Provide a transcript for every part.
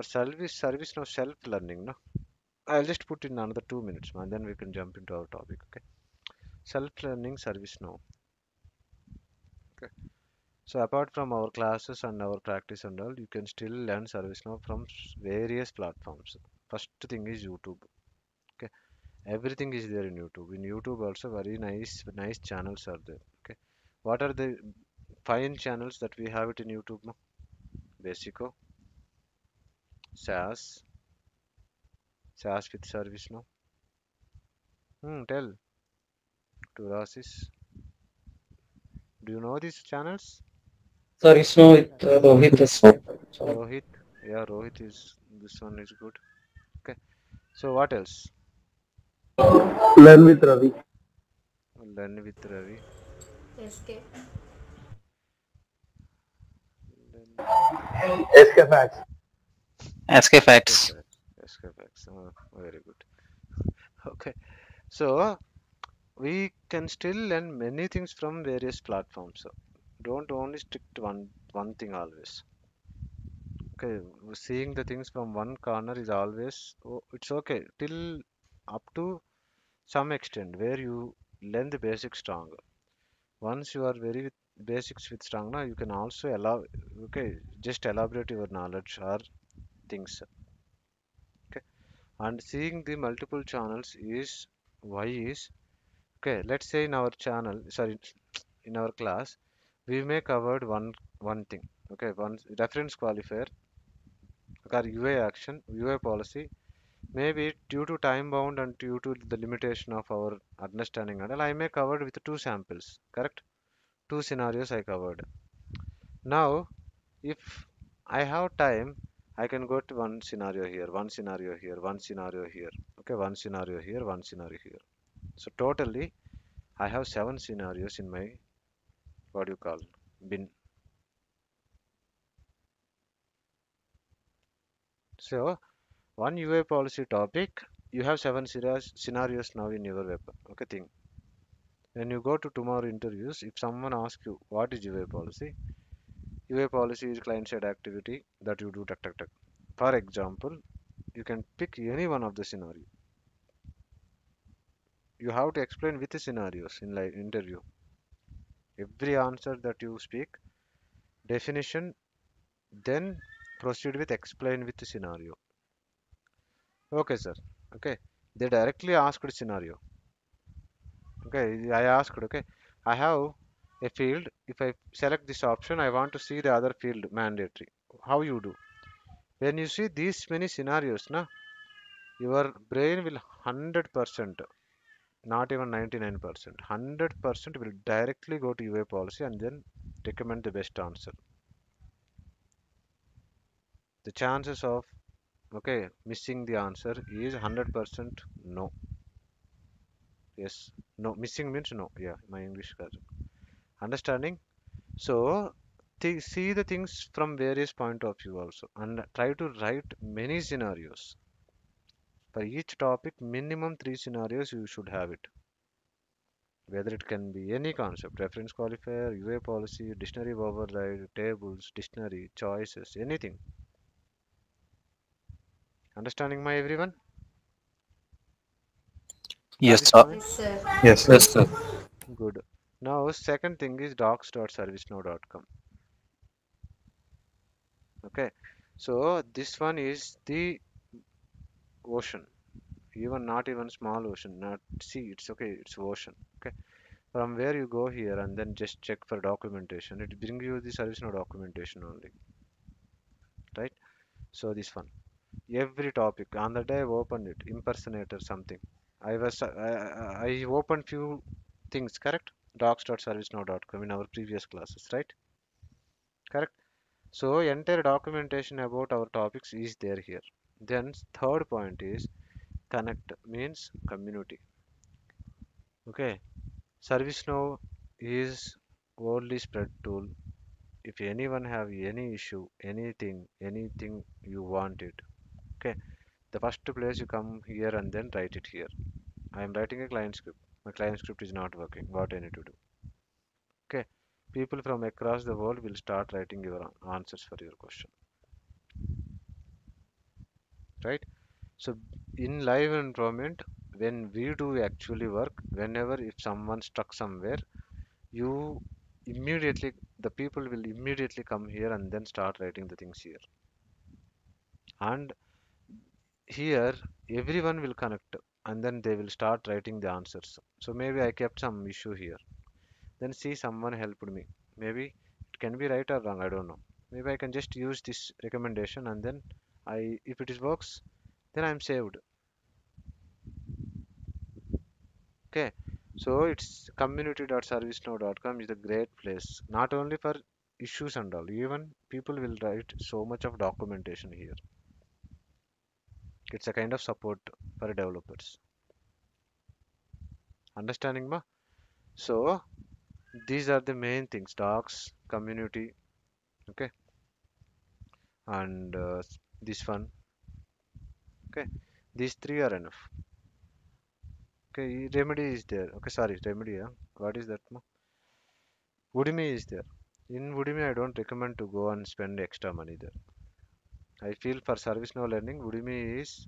for service service now self learning no? I'll just put in another two minutes and then we can jump into our topic okay? Self learning service now. Okay. So apart from our classes and our practice and all you can still learn service now from various platforms. First thing is youtube okay? Everything is there in youtube. In youtube also very nice nice channels are there okay? What are the fine channels that we have it in youtube no? basico sas sas with service now hmm, tell Turasis. Do you know these channels? Sorry, Snow with uh, Rohit. is- Rohit. Yeah, Rohit is this one is good. Okay. So what else? Learn with Ravi. Learn with Ravi. Escape. Learn SK Facts. SK Facts. SKFacts. Oh, very good. Okay. So we can still learn many things from various platforms. So don't only stick to one one thing always. Okay, seeing the things from one corner is always oh, it's okay till up to some extent where you learn the basics strong. Once you are very with basics with strong now, you can also allow okay just elaborate your knowledge or things. Okay, and seeing the multiple channels is why is okay. Let's say in our channel, sorry, in our class, we may covered one one thing. Okay, one reference qualifier or UI action, UI policy. Maybe due to time bound and due to the limitation of our understanding and I may covered with two samples. Correct? Two scenarios I covered. Now, if I have time, I can go to one scenario here, one scenario here, one scenario here. Okay, one scenario here, one scenario here. So totally, I have seven scenarios in my what do you call bin. So one UI policy topic, you have seven scenarios now in your web. Okay, thing. When you go to tomorrow interviews, if someone asks you what is UI policy, UI policy is client-side activity that you do tuck tuck tuck. For example, you can pick any one of the scenario. You have to explain with the scenarios in like interview. Every answer that you speak, definition, then proceed with explain with the scenario. Okay, sir. Okay. They directly asked scenario. Okay, I asked, okay, I have a field. If I select this option, I want to see the other field mandatory. How you do? When you see these many scenarios, na, your brain will 100%, not even 99%, 100% will directly go to UI policy and then recommend the best answer. The chances of okay missing the answer is 100% no. Yes, no. Missing means no. Yeah, my English correct. Understanding? So th see the things from various point of view also and try to write many scenarios. For each topic, minimum three scenarios you should have it. Whether it can be any concept, reference qualifier, UI policy, dictionary override, tables, dictionary, choices, anything. Understanding my everyone? Yes, sir. Yes, sir. Yes, yes, sir. Good. Now, second thing is docs.servicenow.com. Okay, so this one is the ocean, even not even small ocean, not sea. It's okay, it's ocean. Okay, from where you go here and then just check for documentation. It brings you the ServiceNow documentation only, right? So this one, every topic on the day I opened it, impersonator something. I was I, I I opened few things, correct? docs.servicenow.com in our previous classes, right? Correct. So entire documentation about our topics is there here. Then third point is connect means community. Okay. ServiceNow is worldly spread tool. If anyone have any issue, anything, anything you want it. Okay. The first place you come here and then write it here. I am writing a client script. My client script is not working. What I need to do? Okay. People from across the world will start writing your answers for your question. right so in live environment when we do actually work whenever if someone stuck somewhere you immediately the people will immediately come here and then start writing the things here and here everyone will connect and then they will start writing the answers. So maybe i kept some issue here. Then see someone helped me. Maybe it can be right or wrong i don't know. Maybe i can just use this recommendation and then i if it is works then i'm saved. Okay. So it's community.servicenow.com is a great place not only for issues and all even people will write so much of documentation here it's a kind of support for developers. Understanding ma? So these are the main things docs community okay? And uh, this one okay? These three are enough. Okay remedy is there. Okay sorry remedy yeah? what is that ma? udemy is there. In udemy i don't recommend to go and spend extra money there i feel for service now learning udemy is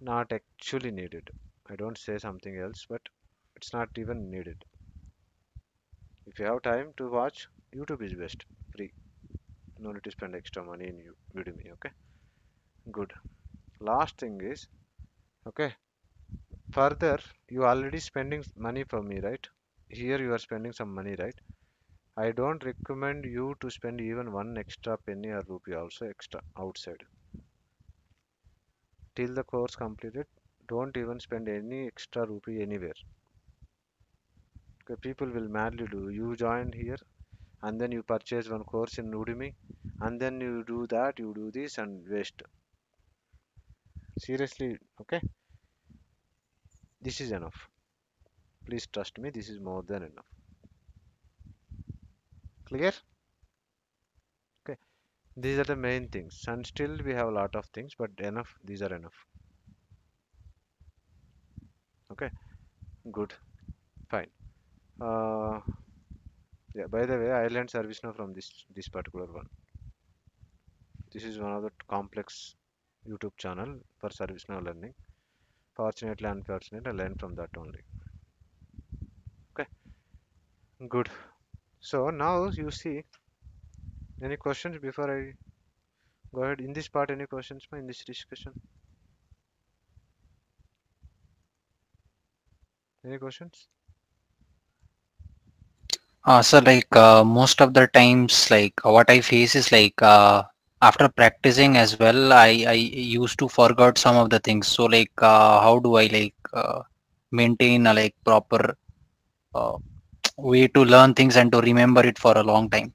not actually needed. I don't say something else but it's not even needed. If you have time to watch youtube is best free. No need to spend extra money in udemy okay? Good. Last thing is okay further you already spending money for me right? Here you are spending some money right i don't recommend you to spend even one extra penny or rupee also extra outside. Till the course completed don't even spend any extra rupee anywhere. Okay people will madly do. You join here and then you purchase one course in udemy and then you do that you do this and waste. Seriously okay? This is enough. Please trust me this is more than enough clear? Okay. These are the main things. And still we have a lot of things but enough. These are enough. Okay. Good. Fine. Uh, yeah by the way i learned service now from this this particular one. This is one of the complex youtube channel for service now learning. Fortunately unfortunately i learned from that only. Okay. Good so now you see any questions before i go ahead? In this part any questions in this discussion? Any questions? Uh, so like uh, most of the times, like uh, what I face is like uh, after practicing as well, I I used to forget some of the things. So like uh, how do I like uh, maintain a like proper uh, way to learn things and to remember it for a long time?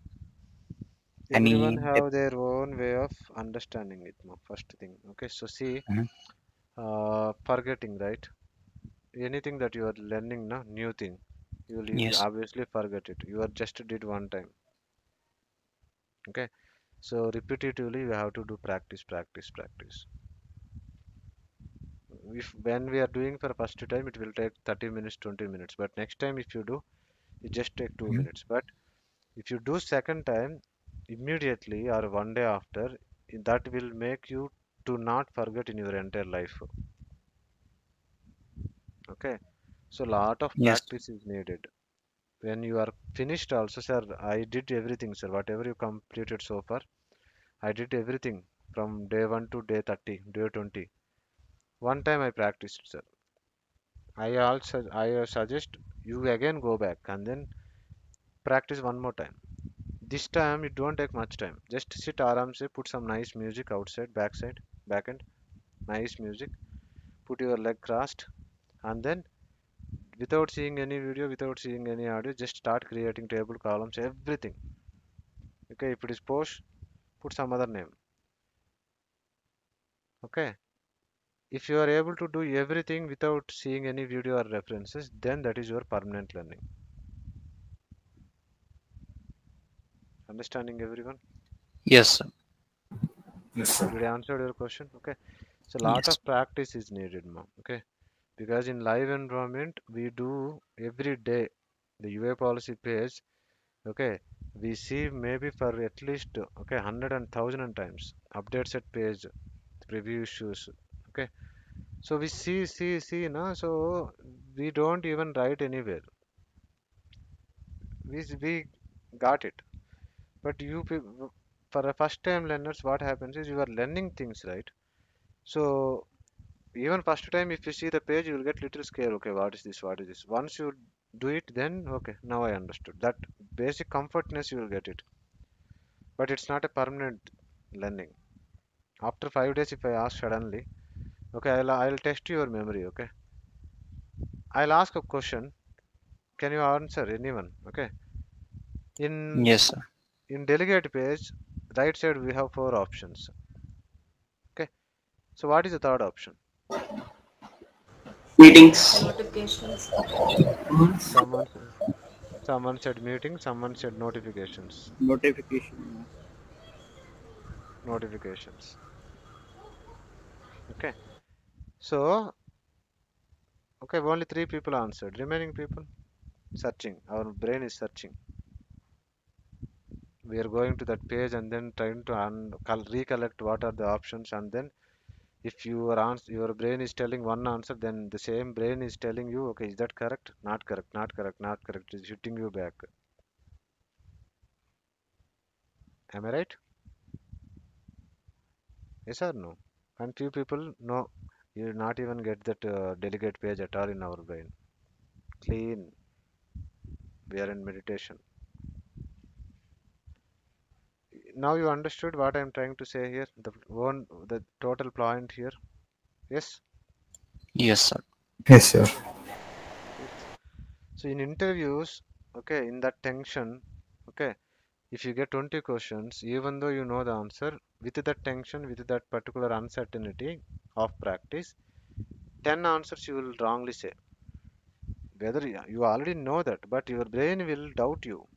everyone have their own way of understanding it first thing okay? So see Mhm. uh, forgetting right? Anything that you are learning na new thing you will yes, obviously forget it. You are just did one time okay? So repetitively we have to do practice practice practice. If when we are doing for first time it will take 30 minutes 20 minutes. But next time if you do it just take 2 Mhm. minutes. But if you do second time immediately or one day after that will make you to not forget in your entire life. Okay? So lot of yes, practice is needed. When you are finished also sir i did everything sir. Whatever you completed so far i did everything from day 1 to day 30 day 20 one time i practiced sir. I also i suggest you again go back and then practice one more time. This time it don't take much time. Just sit aram se put some nice music outside backside backend nice music. Put your leg crossed and then without seeing any video without seeing any audio just start creating table columns everything. Okay if it is post put some other name. Okay if you are able to do everything without seeing any video or references then that is your permanent learning. Understanding everyone? Yes, sir. Yes, sir. did i answer your question? Okay. So a lot yes, of practice is needed ma'am. Okay. Because in live environment we do every day the UI policy page okay. We see maybe for at least okay hundred and thousand times updates at page preview issues okay. So we see see see na? So we don't even write anywhere. We we got it. But you for a first time learners what happens is you are learning things right? So even first time if you see the page you will get little scared okay what is this what is this? Once you do it then okay now i understood. That basic comfortness you will get it. But it's not a permanent learning. After five days if i ask suddenly okay i'll, I'll test your memory okay? I'll ask a question. Can you answer anyone okay? In Yes, sir. in delegate page right side we have four options okay? So what is the third option? Meetings. notifications, someone someone said meeting someone said notifications. Notification. notifications. Okay so okay only three people answered. Remaining people searching. Our brain is searching. We are going to that page and then trying to un- recollect what are the options and then if your answer your brain is telling one answer then the same brain is telling you okay is that correct? Not correct not correct not correct. Is hitting you back. Am i right? Yes or no? And few people no you not even get that uh, delegate page at all in our brain. Clean. We are in meditation. Now you understood what i'm trying to say here? The one the total point here? Yes? Yes, sir. Yes, sir. so in interviews okay in that tension okay if you get 20 questions even though you know the answer with that tension with that particular uncertainty of practice 10 answers you will wrongly say. Whether you already know that but your brain will doubt you.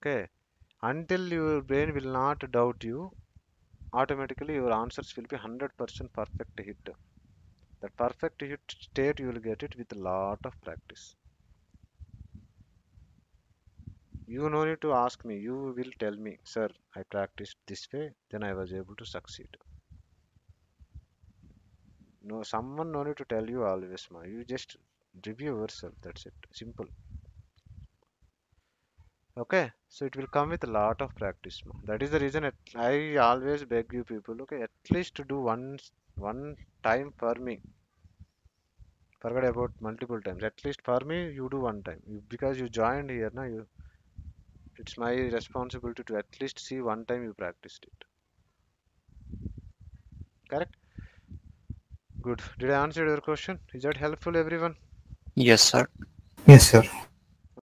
Okay. Until your brain will not doubt you automatically your answers will be 100% perfect hit. That perfect hit state you will get it with a lot of practice you no need to ask me. You will tell me sir i practiced this way then i was able to succeed. No someone no need to tell you always ma. You just review yourself that's it. Simple. Okay so it will come with a lot of practice ma. that is the reason i always beg you people okay at least to do once one time for me. Forget about multiple times. At least for me you do one time. You, because you joined here now you it's my responsibility to at least see one time you practiced it. Correct? Good. Did i answer your question? Is that helpful everyone? Yes, sir. Yes, sir.